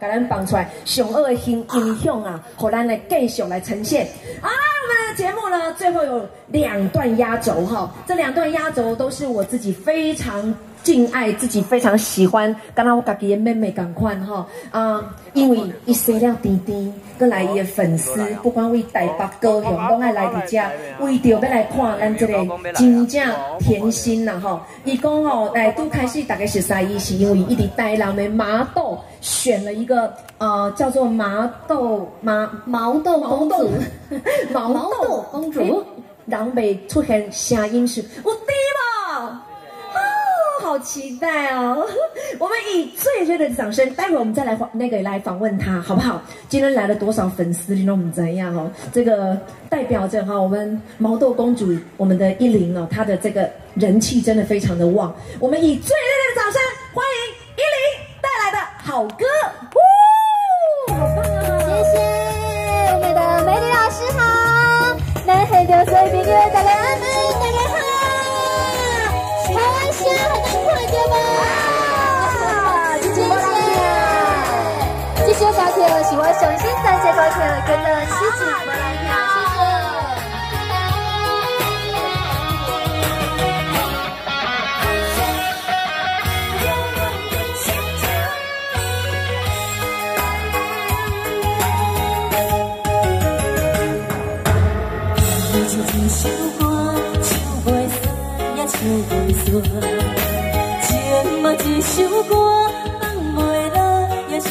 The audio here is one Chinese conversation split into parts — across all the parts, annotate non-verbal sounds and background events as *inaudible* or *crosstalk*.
给咱放出来上二的影影响啊，和咱来继续来呈现。啊，我们的节目呢，最后有两段压轴哈，这两段压轴都是我自己非常。敬爱自己非常喜欢，刚刚我家己的妹妹赶快哈啊，因为一生了弟弟，跟来伊的粉丝，不管为台北高雄，拢爱来伫遮，为着要来看咱这个真正甜心呐哈。伊讲哦，来拄开始大概是三伊是因为一直带人的麻豆选了一个呃叫做麻豆麻毛豆公主，毛豆公主，*laughs* 然后被出现声音是我。好期待哦！*laughs* 我们以最热烈的掌声，待会儿我们再来访那个来访问他，好不好？今天来了多少粉丝？你知道我们怎样哦？这个代表着哈，我们毛豆公主，我们的依林哦，她的这个人气真的非常的旺。我们以最热烈的掌声欢迎依林带来的好歌，呜，好棒啊！谢谢我们的美女老师好，南海的水兵乐大家谢谢高铁，喜欢雄心三姐高铁跟的狮子们来跳，谢谢。唱一首歌，唱袂煞也唱袂煞，情嘛一首歌，放袂落也想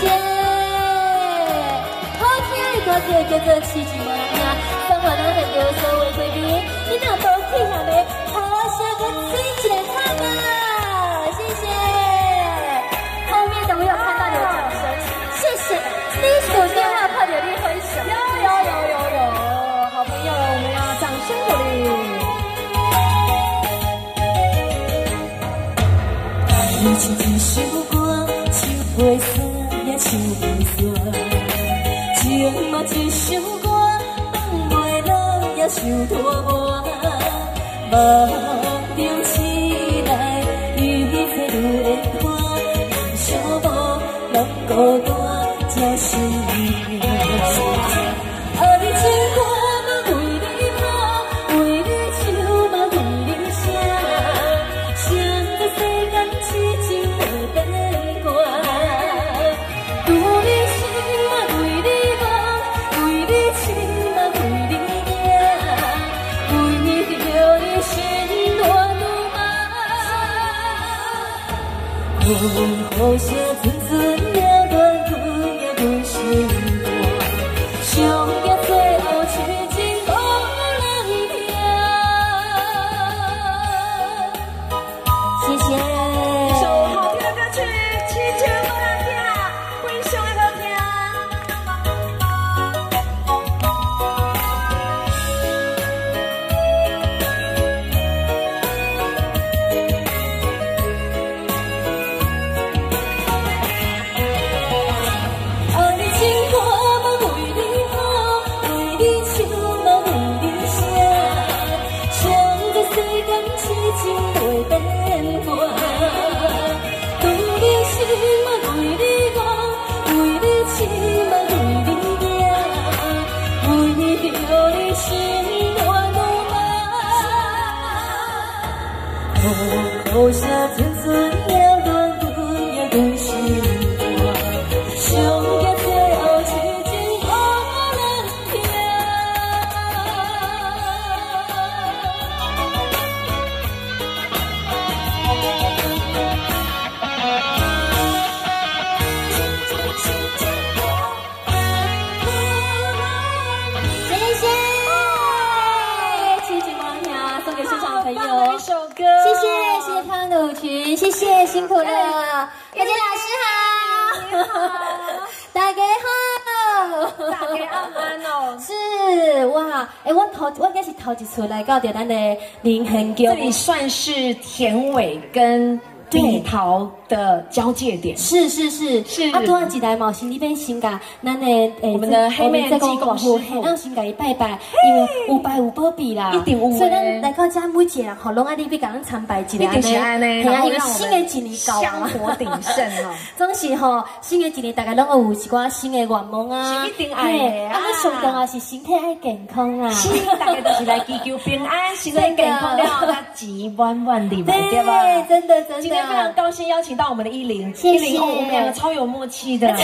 谢谢，好听的歌曲叫做痴情无人听，送给咱在场所有贵宾，你若都听下没？好声个嘴一个唱啊！谢谢，后面都有看到有掌声，谢谢，你手电话。有有有有有，好朋友，我们要掌声鼓励。爱情一首歌，唱袂煞想拖磨。梦中醒来，一切愈会看，人寂寞，人孤单，才是。雨群，谢谢辛苦了，大家老师好，*laughs* 大家好，大家好 *laughs* 安哦。是哇，哎，我头我应该是头一次来到咱的林恒宫，这里算是田尾跟。地桃的交界点。是是是。是啊，多少几代毛新那边新噶，那呢诶，我们的黑妹在公师傅，让新噶一拜拜，因为五百五波比啦，一定五。所以咱来到家每一个好龙阿弟比刚刚参拜一年呢，然后一个新的一年香火鼎盛哦。*laughs* 总是吼，新的一年大家拢有一寡新的愿望啊，一定爱的啊。啊，上重要是身体爱健康啊，是大家都是来祈求平安，*laughs* 身体健康了，他钱万万的嘛，对吧？真的真的。非常高兴邀请到我们的依林，依林，我们两个超有默契的。*laughs*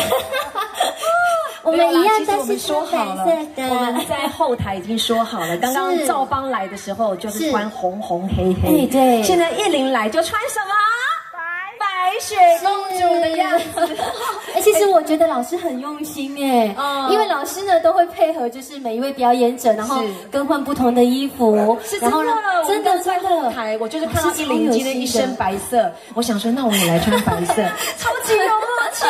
我们一样，但是说好了，我们在后台已经说好了。刚刚 *laughs* 赵邦来的时候就是穿红红黑黑，对。现在依林来就穿什么？白雪公主的样子。*laughs* 哎，其实我觉得老师很用心哎，因为老师呢都会配合，就是每一位表演者，然后更换不同的衣服。是真的，真的在后台，我就是看到一零级的一身白色，我想说，那我们也来穿白色，*laughs* 超级有默契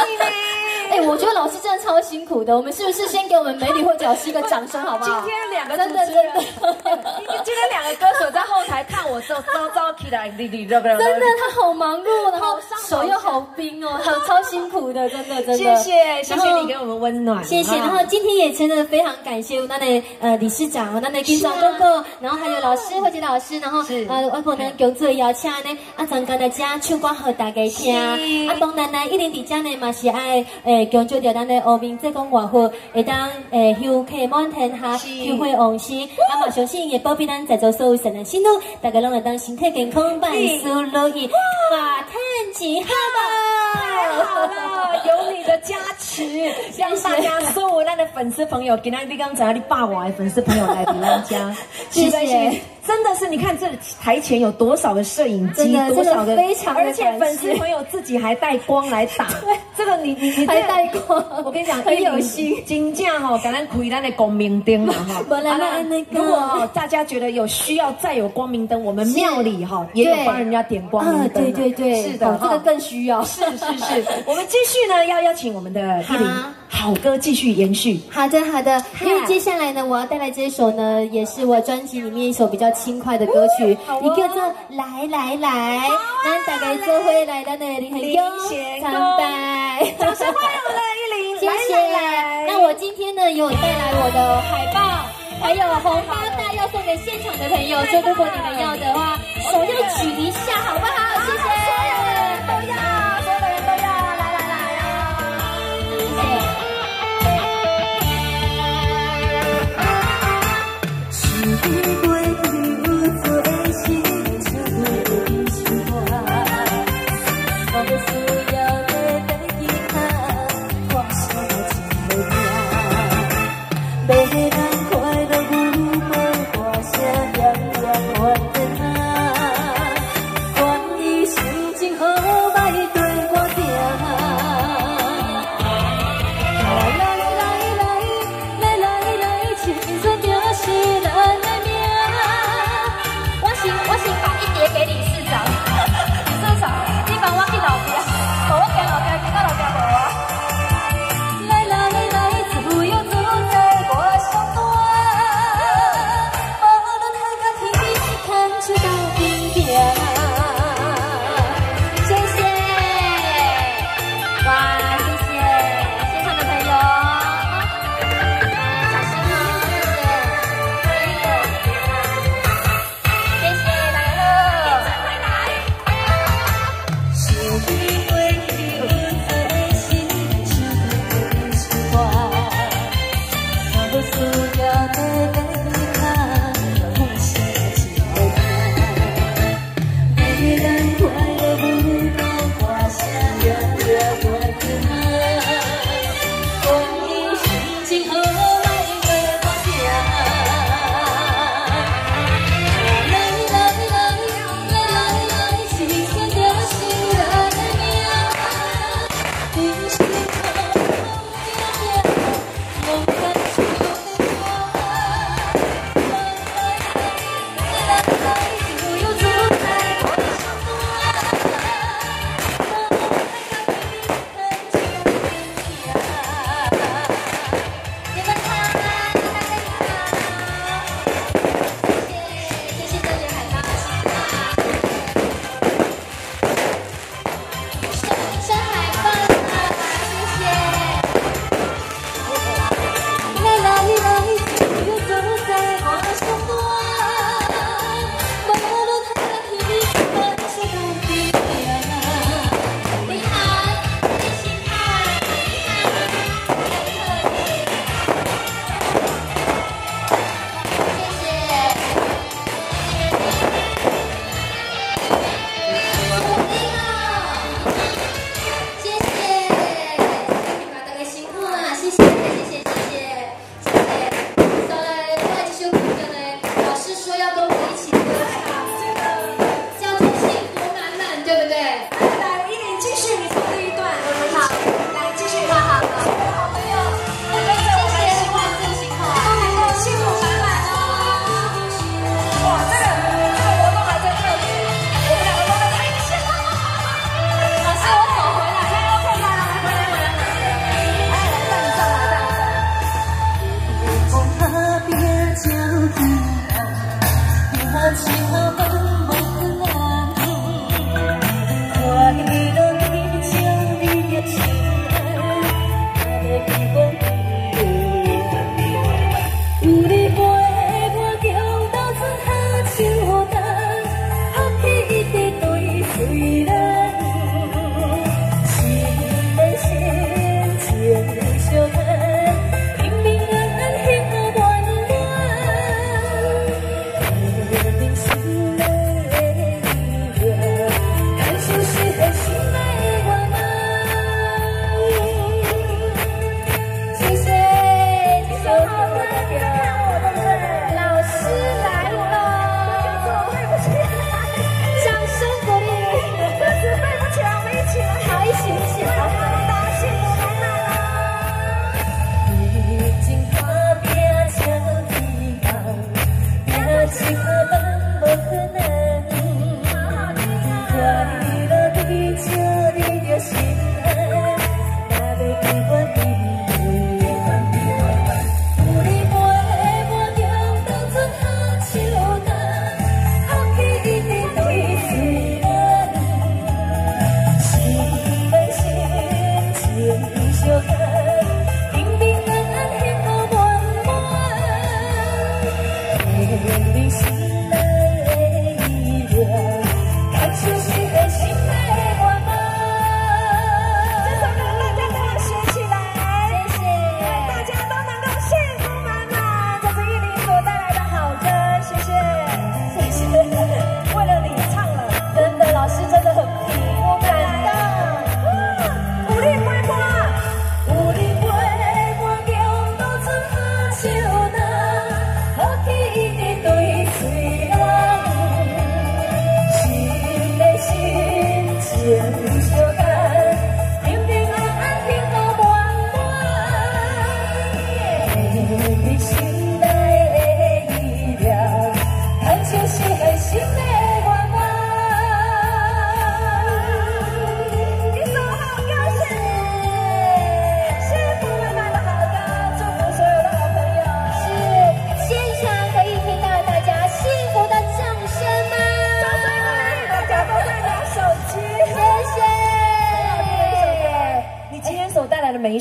呢。哎，我觉得老师真的超辛苦的。我们是不是先给我们美女或老师一个掌声，好不好？今天两个真的真的，今天两个歌手在后台看我之后，招招起来，滴滴真的，他好忙碌，然后手又好冰哦，好超辛苦的，真的真的。谢谢，谢谢你给我们温暖。谢谢。然后今天也真的非常感谢我那的呃理事长，我那的金长哥哥，然后还有老师或者老师，然后呃我可能工作邀请呢，啊，从刚才家唱歌给大家听，阿东奶奶，一年底家呢嘛是爱诶。强调着咱的欧民这讲外号，会当诶休客满天下，休会往事，啊嘛相信也保庇咱在座所有神的心路，大家拢会当身体健康，万事如意，哇，太吉好了，太好了，有你的加持，让大家 *laughs* 所有咱的粉丝朋友，今天你刚才你霸我的粉丝朋友来咱家，谢谢。真的是，你看这台前有多少个摄影机，多少个，而且粉丝朋友自己还带光来打。*laughs* 这个你你你还带光，我跟你讲很有心。金价哦，刚刚亏咱的光明灯了哈。*laughs* 如果大家觉得有需要再有光明灯，我们庙里哈也有帮人家点光明灯。对对对，是的，这个更需要。是是是，*laughs* 我们继续呢，要邀请我们的依林好歌继续延续。好的好的，因为接下来呢，我要带来这首呢，也是我专辑里面一首比较。轻快的歌曲，一个叫来来来，那大概做回来到那里很悠长白。掌声欢迎我们的依林，谢谢。那我今天呢，有带来我的海报，还有红包袋要送给现场的朋友，所以如果你们要的话，手要举一下，好不好？谢谢。bersujud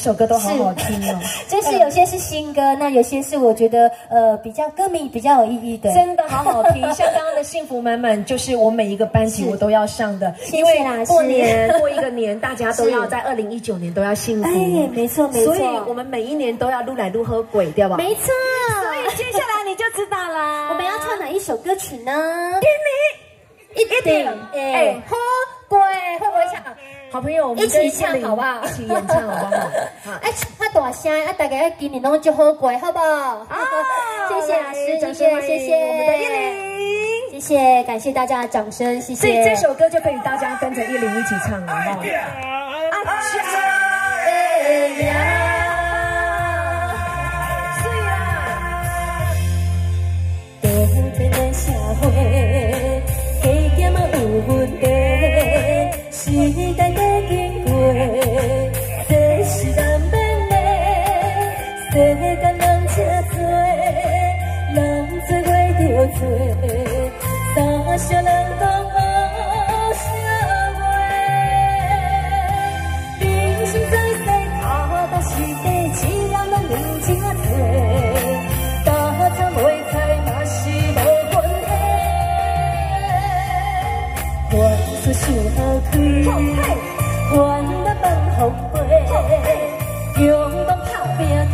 首歌都好好听哦。*laughs* 就是有些是新歌，那有些是我觉得呃比较歌迷比较有意义的。真的好好听，像刚刚的幸福满满，就是我每一个班级我都要上的，因为过年过一个年，大家都要在二零一九年都要幸福。哎，没错没错，所以我们每一年都要撸来撸喝鬼，对吧？没错。所以接下来你就知道啦，我们要唱哪一首歌曲呢？给你一定哎喝？好朋友，我们一起唱好不好？一起演唱好不好？*laughs* 哎，发大声，啊，大家今年弄就好过，好不好？*laughs* 谢谢老师，谢谢谢谢我们的依林，谢谢感谢大家的掌声，谢谢。所以这首歌就可以大家跟着依林一起唱了哈。多少人讲好说话人生在世怕独是假只要咱认真做大错特错那是无关系凡事想好开，烦恼放宽过用力打拼行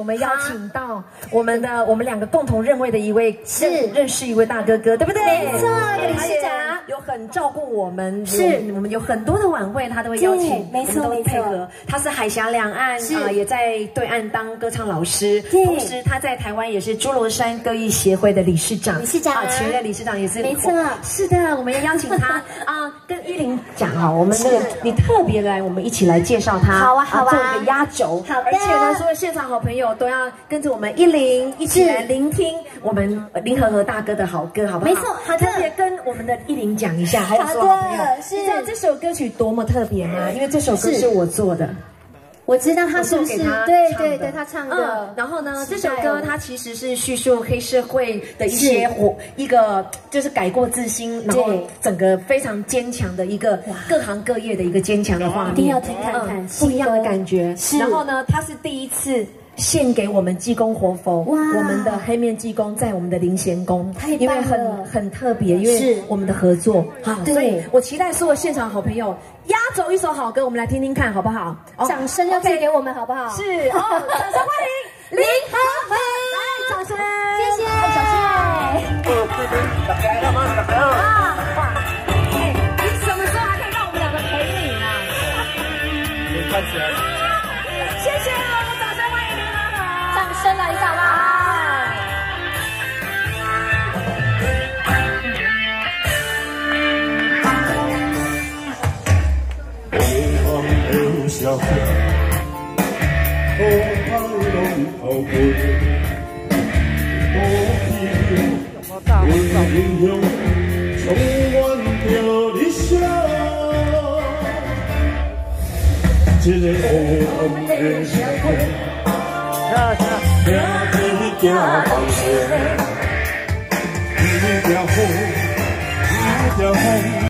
们邀请到我们的我们两个共同认位的一位认认识一位大哥哥，对不对？没错，理事长有很照顾我们，是。我们有很多的晚会，他都会邀请，没错没错。他是海峡两岸啊，也在对岸当歌唱老师，同时他在台湾也是侏罗山歌艺协会的理事长，理事长。啊，前任理事长也是，没错，是的，我们要邀请他 *laughs* 啊，跟依林讲啊，我们那个你特别来，我们一起来介绍他，好啊好啊，做一个压轴，好的，而且呢，所有现场好朋友都要跟着我们依林一起来聆听我们林和和大哥的好歌，好不好？没错，好的，特别跟我们的依林讲一下，*laughs* 好的，是，你知道这首歌曲多么特别吗？因为这首歌是我做的。我知道他是不是？对对对，他唱的。嗯，然后呢，这首歌它其实是叙述黑社会的一些活，一个就是改过自新，然后整个非常坚强的一个各行各业的一个坚强的画面，一定要听看看，不一样的感觉。然后呢，他是第一次。献给我们济公活佛，我们的黑面济公在我们的灵贤宫，因为很很特别，因为我们的合作，好，所以我期待所有现场好朋友压轴一首好歌，我们来听听看好不好？掌声要借给我们好不好？是，哦，掌声欢迎林和和，来，掌声，谢谢，小谢。啊，哇，哎，你什么时候还可以让我们两个陪你呢？你看起来。龙头飞，我英雄充满着理想，一个黑暗的社会，行天行放蛇，一条河，一条河。